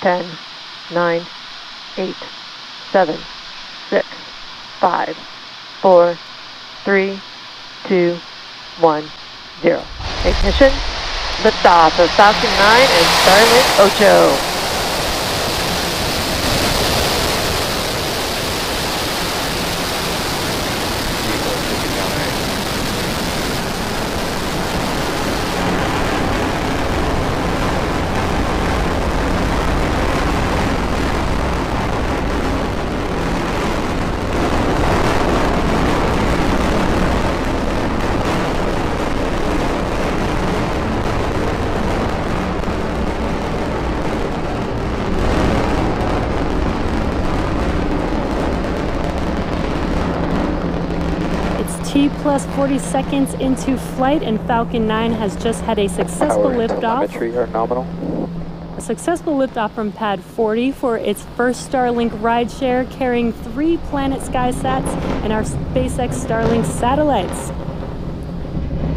10, 9, 8, 7, 6, 5, 4, 3, 2, 1, 0. Ignition, liftoff of Falcon 9 and Starlink Ocho. Plus 40 seconds into flight and Falcon 9 has just had a successful liftoff. are nominal. A successful liftoff from pad 40 for its first Starlink rideshare carrying three Planet SkySats and our SpaceX Starlink satellites.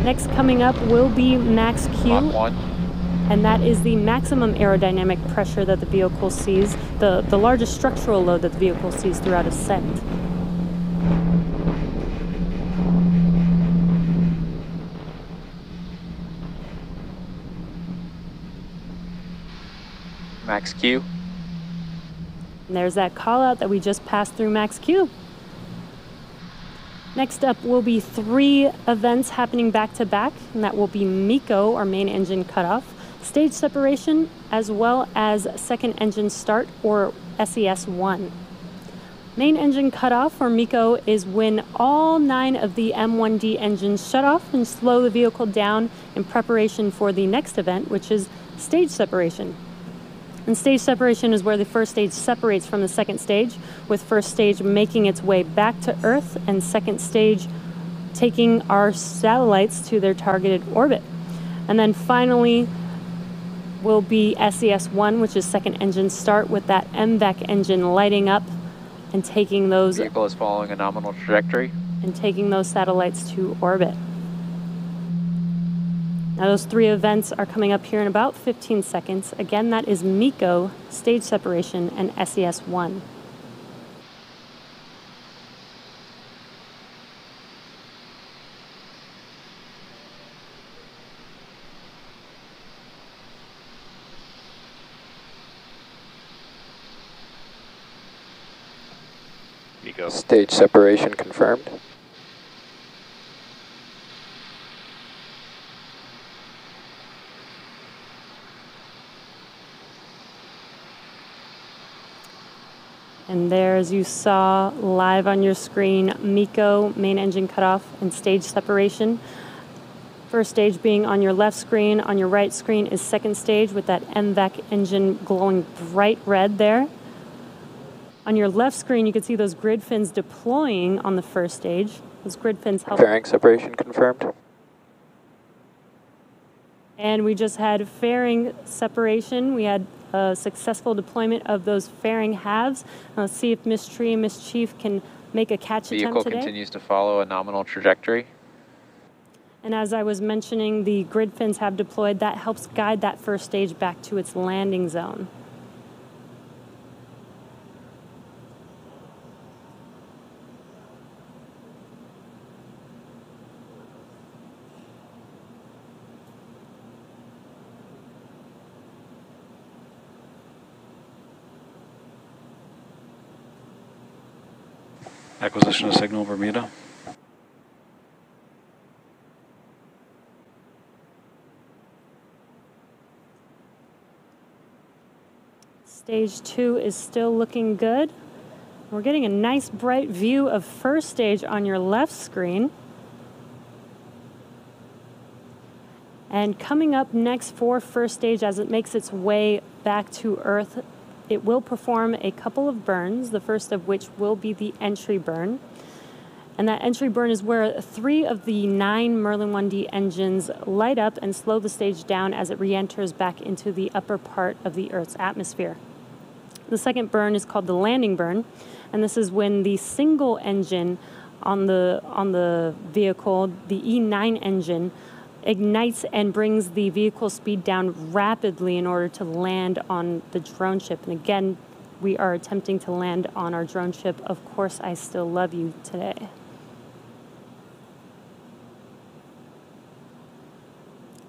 Next coming up will be Max Q. And that is the maximum aerodynamic pressure that the vehicle sees, the, the largest structural load that the vehicle sees throughout ascent. Max Q. And there's that call out that we just passed through Max Q. Next up will be three events happening back to back, and that will be MECO, our main engine cutoff, stage separation, as well as second engine start, or SES 1. Main engine cutoff, or MECO, is when all nine of the M1D engines shut off and slow the vehicle down in preparation for the next event, which is stage separation. And stage separation is where the first stage separates from the second stage, with first stage making its way back to Earth and second stage taking our satellites to their targeted orbit. And then finally will be SES-1, which is second engine start with that MVAC engine lighting up and taking those... Vehicle is following a nominal trajectory. And taking those satellites to orbit. Now those three events are coming up here in about 15 seconds. Again, that is MECO, stage separation, and SES-1. Stage separation confirmed. And there, as you saw live on your screen, MECO, main engine cutoff, and stage separation. First stage being on your left screen, on your right screen is second stage with that MVAC engine glowing bright red there. On your left screen, you can see those grid fins deploying on the first stage. Those grid fins help. Fairing separation confirmed. And we just had fairing separation. We had a successful deployment of those fairing halves. let's see if Ms. Tree and Ms. Chief can make a catch Vehicle attempt today. Vehicle continues to follow a nominal trajectory. And as I was mentioning, the grid fins have deployed. That helps guide that first stage back to its landing zone. Acquisition of signal Bermuda. Stage two is still looking good. We're getting a nice bright view of first stage on your left screen. And coming up next for first stage as it makes its way back to Earth it will perform a couple of burns, the first of which will be the entry burn. And that entry burn is where three of the nine Merlin 1D engines light up and slow the stage down as it re enters back into the upper part of the Earth's atmosphere. The second burn is called the landing burn, and this is when the single engine on the, on the vehicle, the E9 engine, ignites and brings the vehicle speed down rapidly in order to land on the drone ship. And again, we are attempting to land on our drone ship. Of course, I still love you today.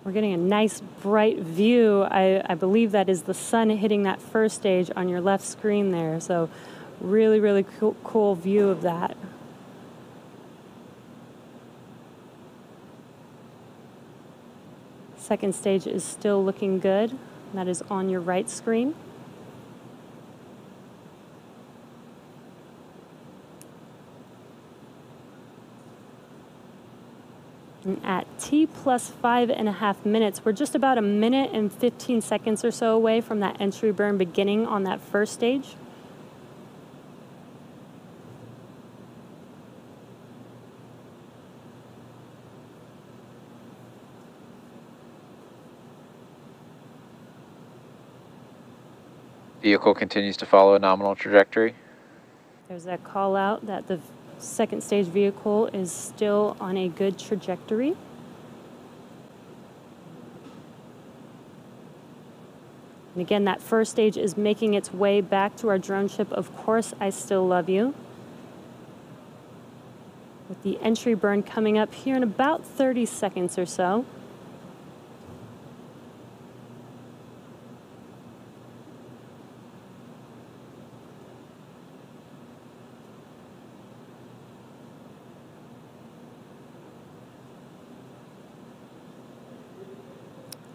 We're getting a nice bright view. I, I believe that is the sun hitting that first stage on your left screen there. So really, really cool, cool view of that. Second stage is still looking good. That is on your right screen. And at T plus five and a half minutes, we're just about a minute and 15 seconds or so away from that entry burn beginning on that first stage. Vehicle continues to follow a nominal trajectory. There's that call out that the second stage vehicle is still on a good trajectory. And again, that first stage is making its way back to our drone ship. Of course, I still love you. With the entry burn coming up here in about 30 seconds or so.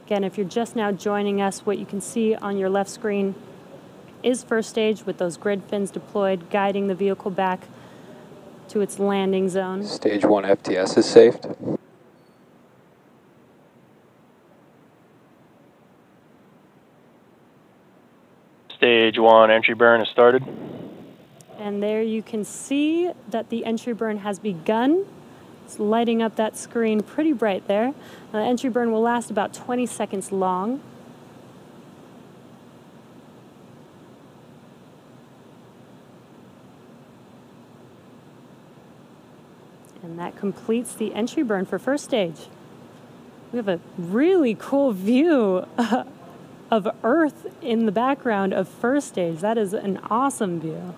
Again, if you're just now joining us, what you can see on your left screen is first stage with those grid fins deployed, guiding the vehicle back to its landing zone. Stage 1 FTS is saved. Stage 1 entry burn has started. And there you can see that the entry burn has begun. It's lighting up that screen pretty bright there. The entry burn will last about 20 seconds long. And that completes the entry burn for first stage. We have a really cool view uh, of Earth in the background of first stage. That is an awesome view.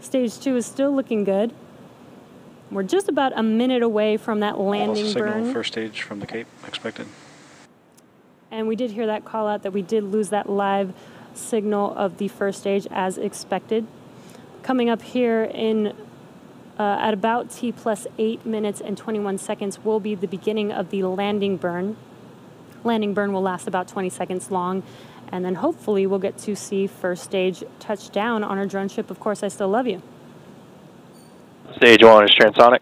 Stage two is still looking good. We're just about a minute away from that landing signal burn. first stage from the Cape expected. And we did hear that call out that we did lose that live signal of the first stage as expected. Coming up here in uh, at about T plus 8 minutes and 21 seconds will be the beginning of the landing burn. Landing burn will last about 20 seconds long, and then hopefully we'll get to see first stage touchdown on our drone ship. Of course, I still love you. Stage 1 is transonic.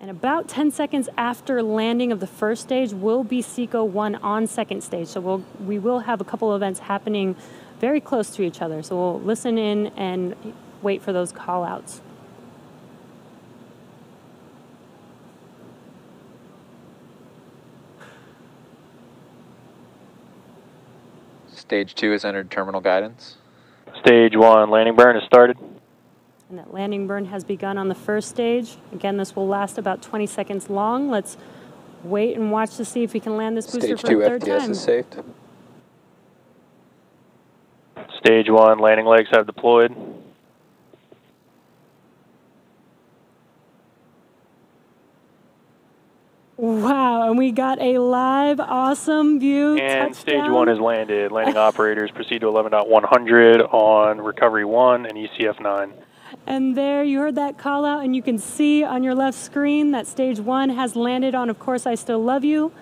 And about 10 seconds after landing of the first stage will be SECO 1 on second stage. So we'll, we will have a couple of events happening very close to each other. So we'll listen in and wait for those call outs. Stage 2 has entered terminal guidance. Stage 1 landing burn has started. And that landing burn has begun on the first stage. Again, this will last about 20 seconds long. Let's wait and watch to see if we can land this booster Stage for 2 a third FTS time. is saved. Stage 1 landing legs have deployed. Wow, and we got a live awesome view. And stage 1 has landed. Landing operators proceed to 11.100 on recovery 1 and ECF 9. And there you heard that call out, and you can see on your left screen that stage one has landed on Of Course I Still Love You.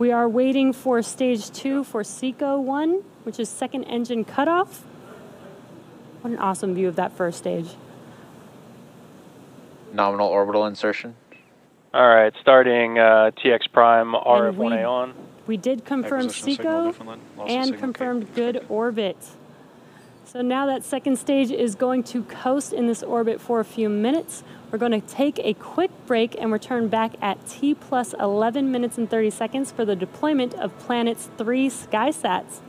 We are waiting for stage two for SECO 1, which is second engine cutoff. What an awesome view of that first stage. Nominal orbital insertion. All right, starting uh, TX Prime we- RF1A on. We did confirm SECO Newfoundland, loss of and confirmed good orbit. So now that second stage is going to coast in this orbit for a few minutes. We're going to take a quick break and return back at T plus 11 minutes and 30 seconds for the deployment of Planet's three SkySats.